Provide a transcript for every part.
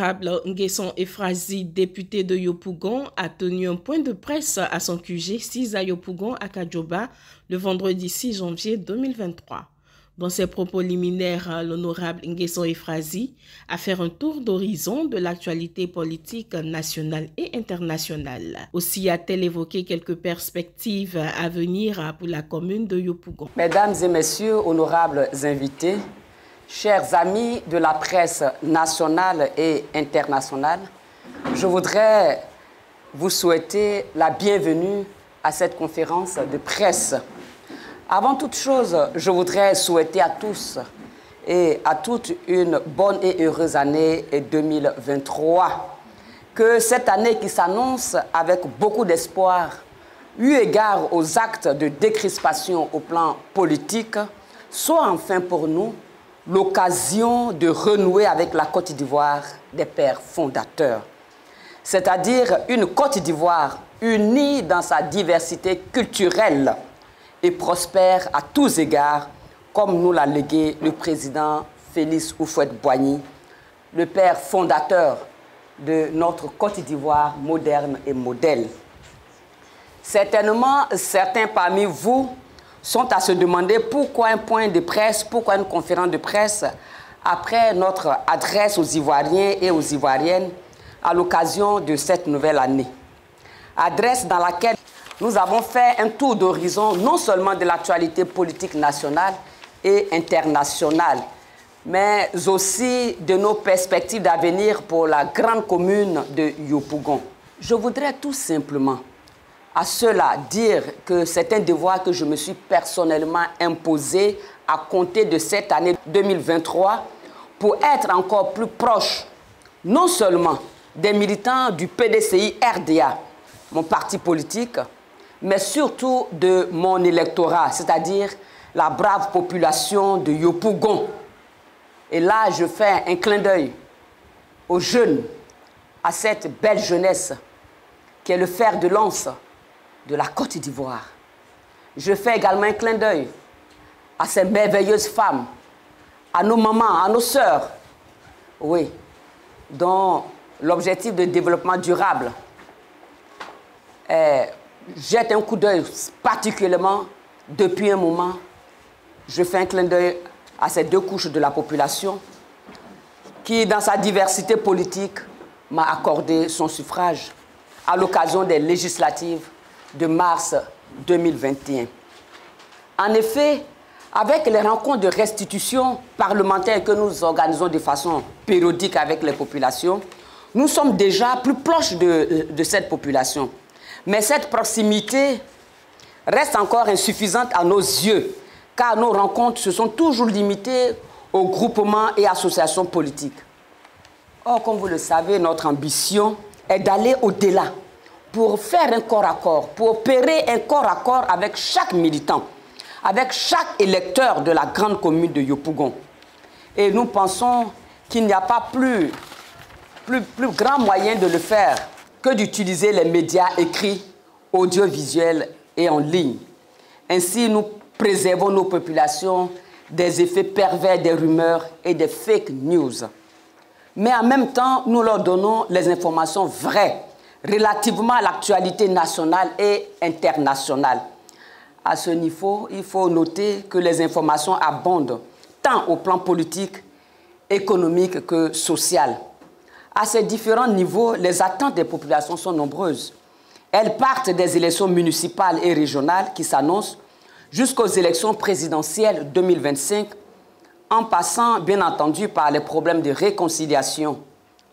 L'honorable Nguesson Efrazi, député de Yopougon, a tenu un point de presse à son QG 6 à Yopougon à Kadjoba le vendredi 6 janvier 2023. Dans ses propos liminaires, l'honorable Nguesson Efrazi a fait un tour d'horizon de l'actualité politique nationale et internationale. Aussi a-t-elle évoqué quelques perspectives à venir pour la commune de Yopougon. Mesdames et messieurs, honorables invités, Chers amis de la presse nationale et internationale, je voudrais vous souhaiter la bienvenue à cette conférence de presse. Avant toute chose, je voudrais souhaiter à tous et à toutes une bonne et heureuse année 2023. Que cette année qui s'annonce avec beaucoup d'espoir, eu égard aux actes de décrispation au plan politique, soit enfin pour nous l'occasion de renouer avec la Côte d'Ivoire des pères fondateurs, c'est-à-dire une Côte d'Ivoire unie dans sa diversité culturelle et prospère à tous égards, comme nous l'a légué le président Félix Houphouët-Boigny, le père fondateur de notre Côte d'Ivoire moderne et modèle. Certainement, certains parmi vous sont à se demander pourquoi un point de presse, pourquoi une conférence de presse après notre adresse aux Ivoiriens et aux Ivoiriennes à l'occasion de cette nouvelle année. Adresse dans laquelle nous avons fait un tour d'horizon non seulement de l'actualité politique nationale et internationale, mais aussi de nos perspectives d'avenir pour la grande commune de Yopougon. Je voudrais tout simplement à cela dire que c'est un devoir que je me suis personnellement imposé à compter de cette année 2023 pour être encore plus proche non seulement des militants du PDCI RDA, mon parti politique, mais surtout de mon électorat, c'est-à-dire la brave population de Yopougon. Et là, je fais un clin d'œil aux jeunes, à cette belle jeunesse qui est le fer de lance de la Côte d'Ivoire. Je fais également un clin d'œil à ces merveilleuses femmes, à nos mamans, à nos sœurs, oui, dont l'objectif de développement durable jette un coup d'œil particulièrement depuis un moment. Je fais un clin d'œil à ces deux couches de la population qui, dans sa diversité politique, m'a accordé son suffrage à l'occasion des législatives de mars 2021. En effet, avec les rencontres de restitution parlementaire que nous organisons de façon périodique avec les populations, nous sommes déjà plus proches de, de cette population. Mais cette proximité reste encore insuffisante à nos yeux, car nos rencontres se sont toujours limitées aux groupements et associations politiques. Or, comme vous le savez, notre ambition est d'aller au-delà pour faire un corps à corps, pour opérer un corps à corps avec chaque militant, avec chaque électeur de la grande commune de Yopougon. Et nous pensons qu'il n'y a pas plus, plus, plus grand moyen de le faire que d'utiliser les médias écrits, audiovisuels et en ligne. Ainsi, nous préservons nos populations des effets pervers des rumeurs et des fake news. Mais en même temps, nous leur donnons les informations vraies relativement à l'actualité nationale et internationale. À ce niveau, il faut noter que les informations abondent tant au plan politique, économique que social. À ces différents niveaux, les attentes des populations sont nombreuses. Elles partent des élections municipales et régionales qui s'annoncent jusqu'aux élections présidentielles 2025, en passant bien entendu par les problèmes de réconciliation,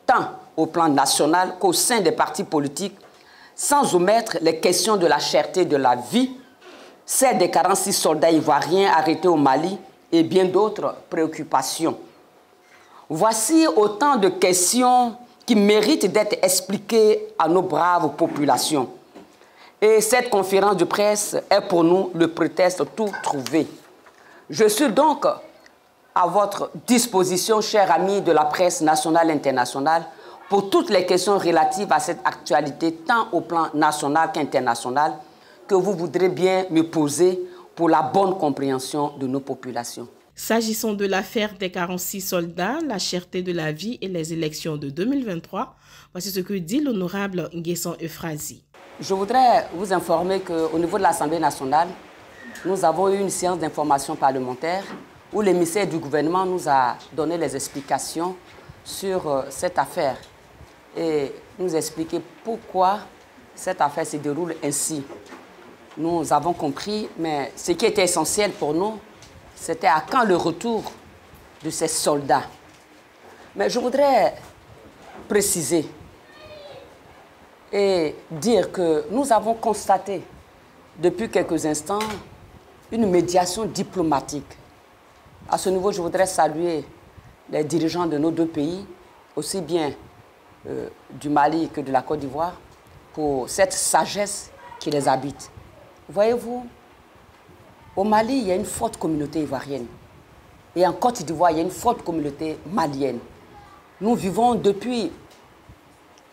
tant au plan national qu'au sein des partis politiques, sans omettre les questions de la cherté de la vie, celle des 46 soldats ivoiriens arrêtés au Mali et bien d'autres préoccupations. Voici autant de questions qui méritent d'être expliquées à nos braves populations. Et cette conférence de presse est pour nous le prétexte tout trouvé. Je suis donc à votre disposition, chers amis de la presse nationale et internationale, pour toutes les questions relatives à cette actualité, tant au plan national qu'international, que vous voudrez bien me poser pour la bonne compréhension de nos populations. S'agissant de l'affaire des 46 soldats, la cherté de la vie et les élections de 2023, voici ce que dit l'honorable Nguesson Euphrasie. Je voudrais vous informer qu'au niveau de l'Assemblée nationale, nous avons eu une séance d'information parlementaire où l'émissaire du gouvernement nous a donné les explications sur euh, cette affaire et nous expliquer pourquoi cette affaire se déroule ainsi. Nous avons compris, mais ce qui était essentiel pour nous, c'était à quand le retour de ces soldats. Mais je voudrais préciser et dire que nous avons constaté depuis quelques instants une médiation diplomatique. À ce niveau, je voudrais saluer les dirigeants de nos deux pays, aussi bien euh, du Mali que de la Côte d'Ivoire, pour cette sagesse qui les habite. Voyez-vous, au Mali, il y a une forte communauté ivoirienne. Et en Côte d'Ivoire, il y a une forte communauté malienne. Nous vivons depuis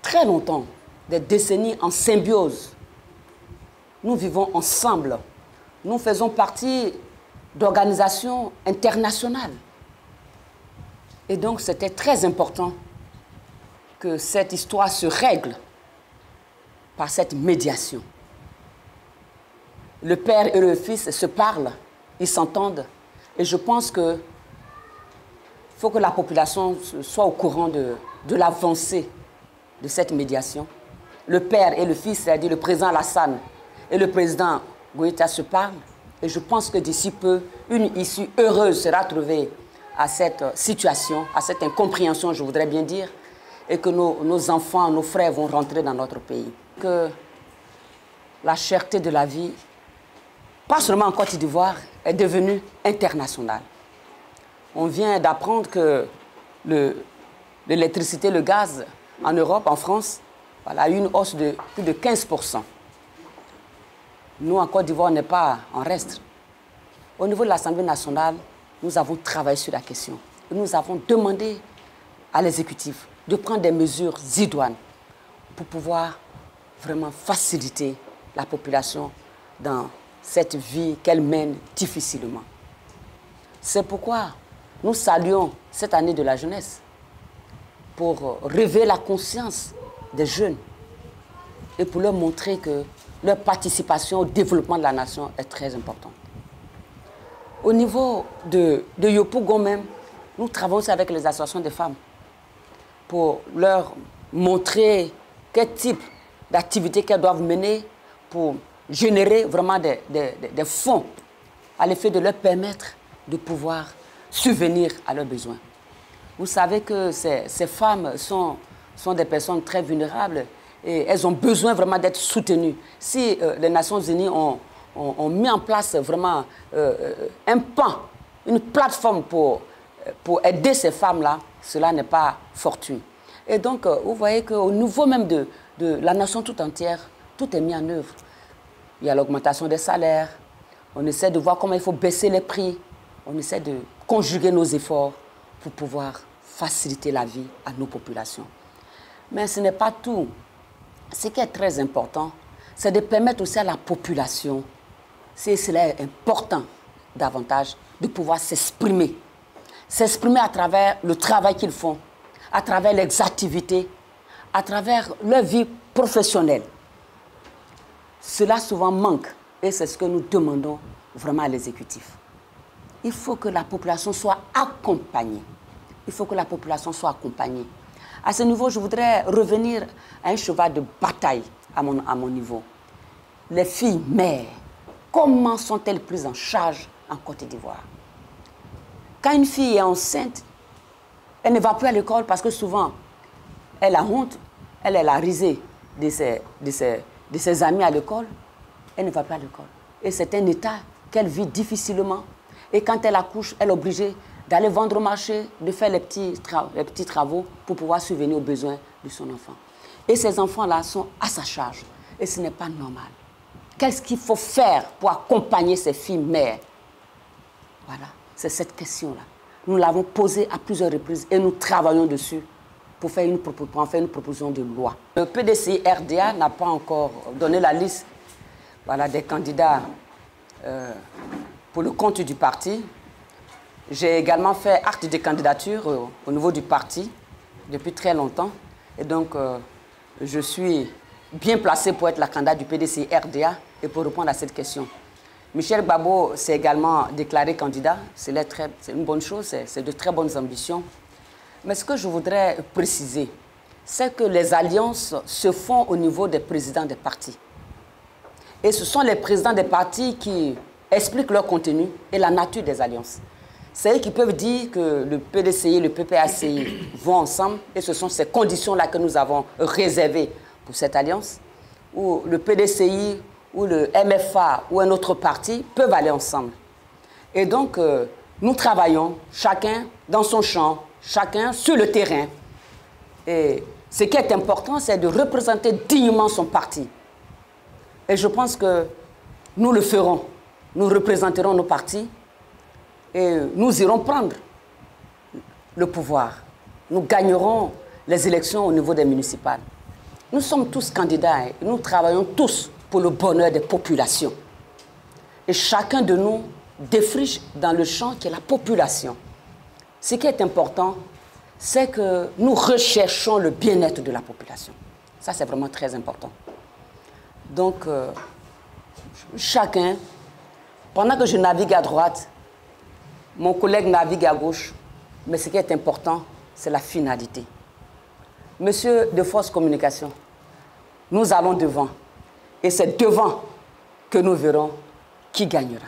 très longtemps, des décennies en symbiose. Nous vivons ensemble. Nous faisons partie d'organisations internationales. Et donc, c'était très important que cette histoire se règle par cette médiation le père et le fils se parlent, ils s'entendent. Et je pense qu'il faut que la population soit au courant de, l'avancée de cette médiation. Le père et le fils, c'est-à-dire le président Alassane et le président Goïta se parlent. Et je pense que d'ici peu, une issue heureuse sera trouvée à cette situation, à cette incompréhension, je voudrais bien dire, et que nos, enfants, nos frères vont rentrer dans notre pays. Que la cherté de la vie pas seulement en Côte d'Ivoire, est devenue internationale. On vient d'apprendre que l'électricité, le, gaz en Europe, en France, a eu une hausse de plus de 15%. Nous, en Côte d'Ivoire, on n'est pas en reste. Au niveau de l'Assemblée nationale, nous avons travaillé sur la question. Nous avons demandé à l'exécutif de prendre des mesures idoines pour pouvoir vraiment faciliter la population dans cette vie qu'elle mène difficilement. C'est pourquoi nous saluons cette année de la jeunesse pour réveiller la conscience des jeunes et pour leur montrer que leur participation au développement de la nation est très importante. Au niveau de, de Yopougon même, nous travaillons aussi avec les associations des femmes pour leur montrer quel type d'activité qu'elles doivent mener pour générer vraiment des, fonds à l'effet de leur permettre de pouvoir subvenir à leurs besoins. Vous savez que ces, femmes sont, sont des personnes très vulnérables et elles ont besoin vraiment d'être soutenues. Si euh, les Nations Unies ont, ont, mis en place vraiment euh, euh, un pan, une plateforme pour, pour aider ces femmes-là, cela n'est pas fortuit. Et donc, vous voyez qu'au niveau même de, de la nation tout entière, tout est mis en œuvre il y a l'augmentation des salaires, on essaie de voir comment il faut baisser les prix, on essaie de conjuguer nos efforts pour pouvoir faciliter la vie à nos populations. Mais ce n'est pas tout. Ce qui est très important, c'est de permettre aussi à la population, si cela est important davantage, de pouvoir s'exprimer. S'exprimer à travers le travail qu'ils font, à travers les activités, à travers leur vie professionnelle. Cela souvent manque et c'est ce que nous demandons vraiment à l'exécutif. Il faut que la population soit accompagnée. Il faut que la population soit accompagnée. À ce niveau, je voudrais revenir à un cheval de bataille à mon, à mon niveau. Les filles mères, comment sont-elles prises en charge en Côte d'Ivoire? Quand une fille est enceinte, elle ne va plus à l'école parce que souvent, elle a honte, elle est la risée de ses, amis à l'école, elle ne va pas à l'école. Et c'est un état qu'elle vit difficilement. Et quand elle accouche, elle est obligée d'aller vendre au marché, de faire les petits, les petits travaux pour pouvoir subvenir aux besoins de son enfant. Et ces enfants-là sont à sa charge. Et ce n'est pas normal. Qu'est-ce qu'il faut faire pour accompagner ces filles mères? Voilà, c'est cette question-là. Nous l'avons posée à plusieurs reprises et nous travaillons dessus pour faire une, faire une proposition de loi. Le PDCI RDA n'a pas encore donné la liste des candidats euh, pour le compte du parti. J'ai également fait acte de candidature euh, au niveau du parti depuis très longtemps. Et donc, euh, je suis bien placé pour être la candidate du PDC RDA et pour répondre à cette question. Michel Babo s'est également déclaré candidat. C'est une bonne chose, c'est de très bonnes ambitions. Mais ce que je voudrais préciser, c'est que les alliances se font au niveau des présidents des partis. Et ce sont les présidents des partis qui expliquent leur contenu et la nature des alliances. C'est eux qui peuvent dire que le PDCI et le PPACI vont ensemble et ce sont ces conditions-là que nous avons réservées pour cette alliance, où le PDCI ou le MFA ou un autre parti peuvent aller ensemble. Et donc, euh, nous travaillons chacun dans son champ, chacun sur le terrain. Et ce qui est important, c'est de représenter dignement son parti. Et je pense que nous le ferons. Nous représenterons nos partis et nous irons prendre le pouvoir. Nous gagnerons les élections au niveau des municipales. Nous sommes tous candidats et nous travaillons tous pour le bonheur des populations. Et chacun de nous défriche dans le champ qui est la population. Ce qui est important, c'est que nous recherchons le bien-être de la population. Ça, c'est vraiment très important. Donc, euh, chacun, pendant que je navigue à droite, mon collègue navigue à gauche, mais ce qui est important, c'est la finalité. Monsieur de Force Communication, nous allons devant. Et c'est devant que nous verrons qui gagnera.